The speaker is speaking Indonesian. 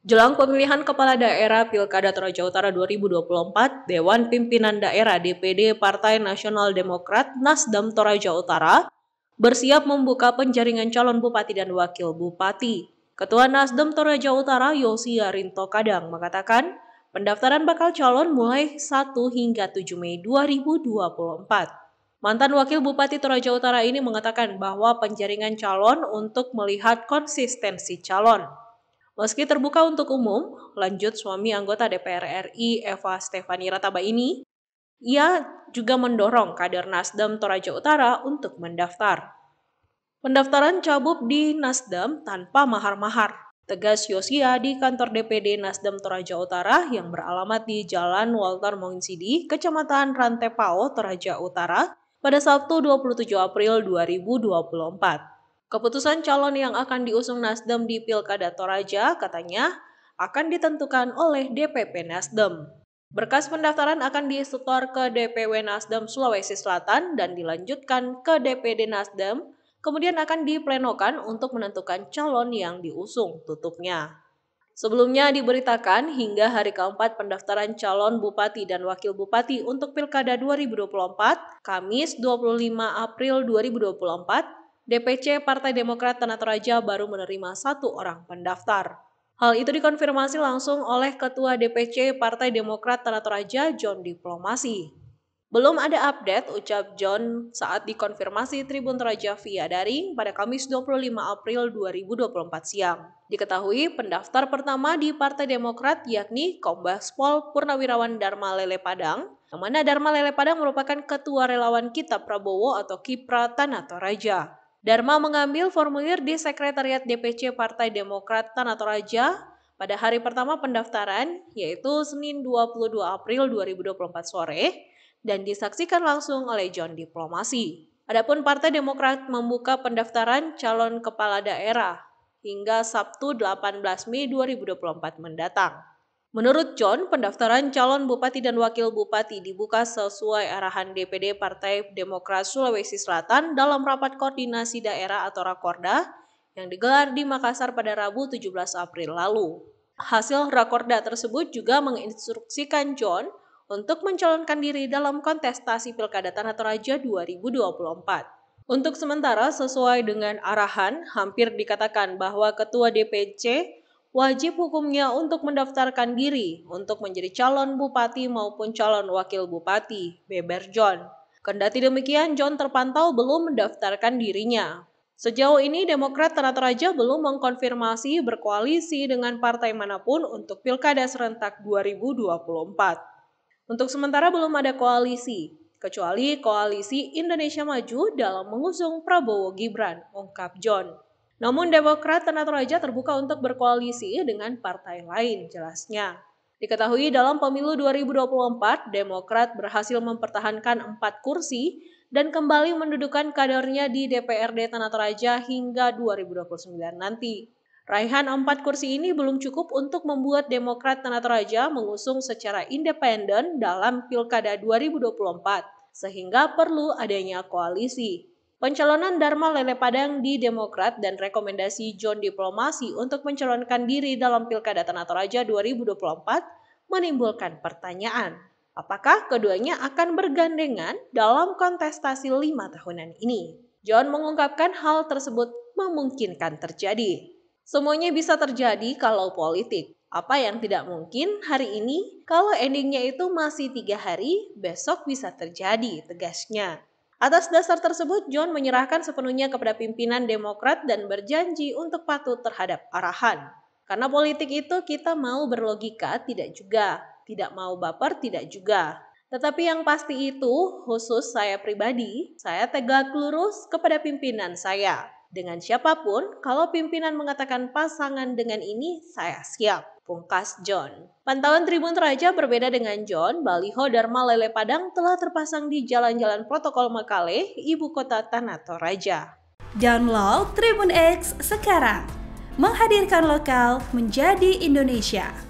Jelang pemilihan kepala daerah Pilkada Toraja Utara 2024, Dewan Pimpinan Daerah DPD Partai Nasional Demokrat Nasdem Toraja Utara bersiap membuka penjaringan calon bupati dan wakil bupati. Ketua Nasdem Toraja Utara Yosia Rinto Kadang mengatakan, pendaftaran bakal calon mulai 1 hingga 7 Mei 2024. Mantan Wakil Bupati Toraja Utara ini mengatakan bahwa penjaringan calon untuk melihat konsistensi calon. Meski terbuka untuk umum, lanjut suami anggota DPR RI Eva Stefani Rataba ini, ia juga mendorong kader Nasdem Toraja Utara untuk mendaftar. Pendaftaran cabut di Nasdem tanpa mahar-mahar. Tegas Yosia di kantor DPD Nasdem Toraja Utara yang beralamat di Jalan Walter Mongsidi, Kecamatan Rantepao, Toraja Utara, pada Sabtu 27 April 2024. Keputusan calon yang akan diusung Nasdem di Pilkada Toraja katanya akan ditentukan oleh DPP Nasdem. Berkas pendaftaran akan disetor ke DPW Nasdem Sulawesi Selatan dan dilanjutkan ke DPD Nasdem, kemudian akan diplenokan untuk menentukan calon yang diusung tutupnya. Sebelumnya diberitakan hingga hari keempat pendaftaran calon bupati dan wakil bupati untuk Pilkada 2024, Kamis 25 April 2024, DPC Partai Demokrat Tanah Toraja baru menerima satu orang pendaftar. Hal itu dikonfirmasi langsung oleh Ketua DPC Partai Demokrat Tanah Toraja, John Diplomasi. Belum ada update ucap John saat dikonfirmasi Tribun Toraja via daring pada Kamis 25 April 2024 siang. Diketahui pendaftar pertama di Partai Demokrat yakni Kombes Pol Purnawirawan Dharma Lele Padang, yang mana Dharma Lele Padang merupakan Ketua Relawan Kita Prabowo atau Kipra Tanah Toraja. Dharma mengambil formulir di Sekretariat DPC Partai Demokrat Tanah Toraja pada hari pertama pendaftaran, yaitu Senin 22 April 2024 sore, dan disaksikan langsung oleh John Diplomasi. Adapun Partai Demokrat membuka pendaftaran calon kepala daerah hingga Sabtu 18 Mei 2024 mendatang. Menurut John, pendaftaran calon bupati dan wakil bupati dibuka sesuai arahan DPD Partai Demokrat Sulawesi Selatan dalam rapat koordinasi daerah atau Rakorda yang digelar di Makassar pada Rabu 17 April lalu. Hasil Rakorda tersebut juga menginstruksikan John untuk mencalonkan diri dalam kontestasi Pilkada Tanah Toraja 2024. Untuk sementara, sesuai dengan arahan, hampir dikatakan bahwa Ketua DPC wajib hukumnya untuk mendaftarkan diri untuk menjadi calon bupati maupun calon wakil bupati, beber John. Kendati demikian, John terpantau belum mendaftarkan dirinya. Sejauh ini, Demokrat Tanah Toraja belum mengkonfirmasi berkoalisi dengan partai mana pun untuk Pilkada serentak 2024. Untuk sementara belum ada koalisi, kecuali koalisi Indonesia Maju dalam mengusung Prabowo Gibran, ungkap John. Namun Demokrat Tanah Toraja terbuka untuk berkoalisi dengan partai lain, jelasnya. Diketahui dalam pemilu 2024, Demokrat berhasil mempertahankan empat kursi dan kembali mendudukan kadernya di DPRD Tanah Toraja hingga 2029 nanti. Raihan empat kursi ini belum cukup untuk membuat Demokrat Tanah Toraja mengusung secara independen dalam Pilkada 2024, sehingga perlu adanya koalisi. Pencalonan Dharma Lele Padang di Demokrat dan rekomendasi John Diplomasi untuk mencalonkan diri dalam Pilkada Tanah Toraja 2024 menimbulkan pertanyaan. Apakah keduanya akan bergandengan dalam kontestasi lima tahunan ini? John mengungkapkan hal tersebut memungkinkan terjadi. Semuanya bisa terjadi kalau politik. Apa yang tidak mungkin hari ini, kalau endingnya itu masih tiga hari, besok bisa terjadi, tegasnya. Atas dasar tersebut, John menyerahkan sepenuhnya kepada pimpinan Demokrat dan berjanji untuk patuh terhadap arahan. Karena politik itu kita mau berlogika, tidak juga. Tidak mau baper, tidak juga. Tetapi yang pasti itu, khusus saya pribadi, saya tegak lurus kepada pimpinan saya. Dengan siapa pun, kalau pimpinan mengatakan pasangan dengan ini, saya siap pungkas John. Pantauan Tribun Teraja berbeda dengan John, baliho Dharma Lele Padang telah terpasang di jalan-jalan protokol Makale, ibu kota Tanah Toraja. Download Tribun X sekarang, menghadirkan lokal menjadi Indonesia.